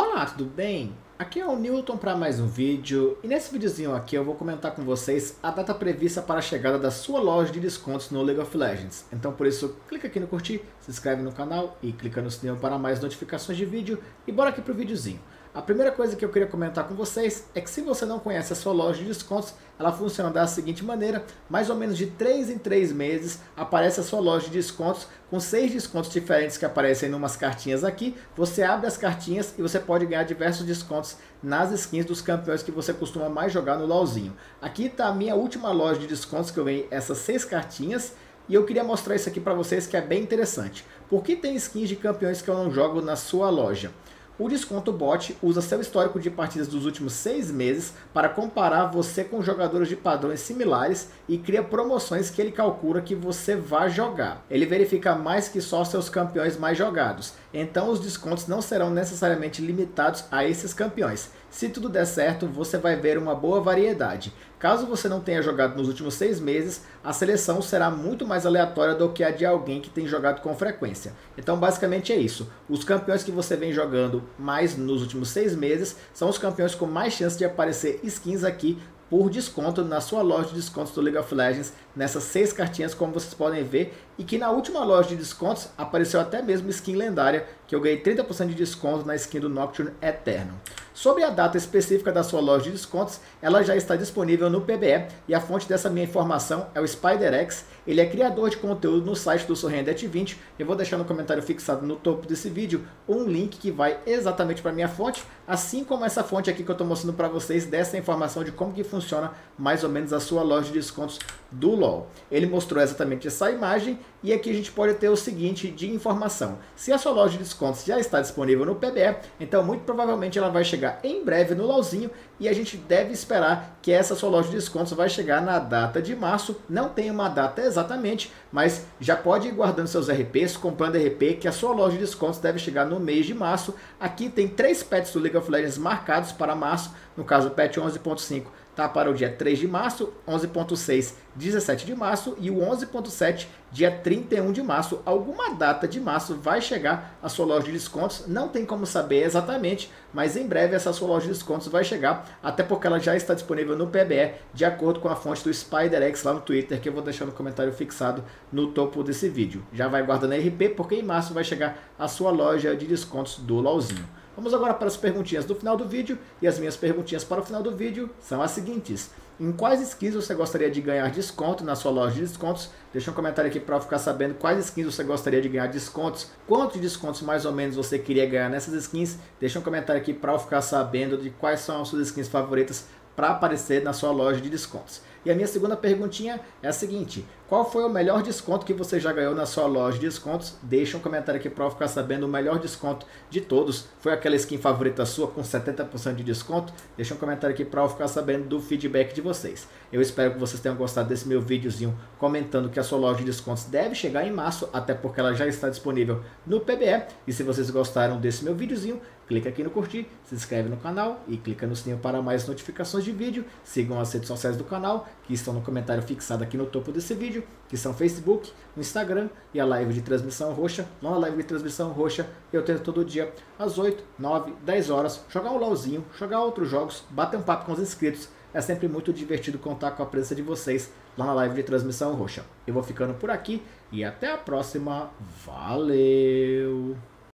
Olá, tudo bem? Aqui é o Newton para mais um vídeo e nesse videozinho aqui eu vou comentar com vocês a data prevista para a chegada da sua loja de descontos no League of Legends. Então por isso, clica aqui no curtir, se inscreve no canal e clica no sininho para mais notificações de vídeo e bora aqui pro videozinho. A primeira coisa que eu queria comentar com vocês é que se você não conhece a sua loja de descontos, ela funciona da seguinte maneira, mais ou menos de 3 em 3 meses aparece a sua loja de descontos com 6 descontos diferentes que aparecem em umas cartinhas aqui, você abre as cartinhas e você pode ganhar diversos descontos nas skins dos campeões que você costuma mais jogar no LoLzinho. Aqui está a minha última loja de descontos que eu ganhei essas 6 cartinhas, e eu queria mostrar isso aqui para vocês que é bem interessante. Por que tem skins de campeões que eu não jogo na sua loja? O Desconto Bot usa seu histórico de partidas dos últimos seis meses para comparar você com jogadores de padrões similares e cria promoções que ele calcula que você vai jogar. Ele verifica mais que só seus campeões mais jogados, então os descontos não serão necessariamente limitados a esses campeões. Se tudo der certo, você vai ver uma boa variedade. Caso você não tenha jogado nos últimos seis meses, a seleção será muito mais aleatória do que a de alguém que tem jogado com frequência. Então basicamente é isso. Os campeões que você vem jogando mais nos últimos seis meses são os campeões com mais chance de aparecer skins aqui por desconto na sua loja de descontos do League of Legends, nessas seis cartinhas, como vocês podem ver, e que na última loja de descontos apareceu até mesmo skin lendária, que eu ganhei 30% de desconto na skin do Nocturne Eterno. Sobre a data específica da sua loja de descontos, ela já está disponível no PBE e a fonte dessa minha informação é o SpiderX. Ele é criador de conteúdo no site do Sorrendete20. Eu vou deixar no comentário fixado no topo desse vídeo um link que vai exatamente para minha fonte, assim como essa fonte aqui que eu estou mostrando para vocês dessa informação de como que funciona mais ou menos a sua loja de descontos do LoL. Ele mostrou exatamente essa imagem e aqui a gente pode ter o seguinte de informação. Se a sua loja de descontos já está disponível no PBE, então muito provavelmente ela vai chegar em breve no LoLzinho e a gente deve esperar que essa sua loja de descontos vai chegar na data de março. Não tem uma data exatamente, mas já pode ir guardando seus RPs, comprando RP, que a sua loja de descontos deve chegar no mês de março. Aqui tem três pets do League of Legends marcados para março, no caso o patch 11.5 tá para o dia 3 de março, 11.6, 17 de março e o 11.7, dia 31 de março. Alguma data de março vai chegar a sua loja de descontos, não tem como saber exatamente, mas em breve essa sua loja de descontos vai chegar, até porque ela já está disponível no PBE, de acordo com a fonte do SpiderX lá no Twitter, que eu vou deixar no comentário fixado no topo desse vídeo. Já vai guardando RP, porque em março vai chegar a sua loja de descontos do LOLzinho. Vamos agora para as perguntinhas do final do vídeo, e as minhas perguntinhas para o final do vídeo são as seguintes. Em quais skins você gostaria de ganhar desconto na sua loja de descontos? Deixa um comentário aqui para eu ficar sabendo quais skins você gostaria de ganhar descontos. Quantos descontos mais ou menos você queria ganhar nessas skins? Deixa um comentário aqui para eu ficar sabendo de quais são as suas skins favoritas para aparecer na sua loja de descontos. E a minha segunda perguntinha é a seguinte: qual foi o melhor desconto que você já ganhou na sua loja de descontos? Deixa um comentário aqui para eu ficar sabendo o melhor desconto de todos. Foi aquela skin favorita sua com 70% de desconto? Deixa um comentário aqui para eu ficar sabendo do feedback de vocês. Eu espero que vocês tenham gostado desse meu videozinho comentando que a sua loja de descontos deve chegar em março, até porque ela já está disponível no PBE. E se vocês gostaram desse meu videozinho, clica aqui no curtir, se inscreve no canal e clica no sininho para mais notificações de vídeo. Sigam as redes sociais do canal, que estão no comentário fixado aqui no topo desse vídeo, que são Facebook, o Instagram e a live de transmissão roxa. Lá na live de transmissão roxa eu tento todo dia às 8, 9, 10 horas jogar um LOLzinho, jogar outros jogos, bater um papo com os inscritos. É sempre muito divertido contar com a presença de vocês lá na live de transmissão roxa. Eu vou ficando por aqui e até a próxima. Valeu!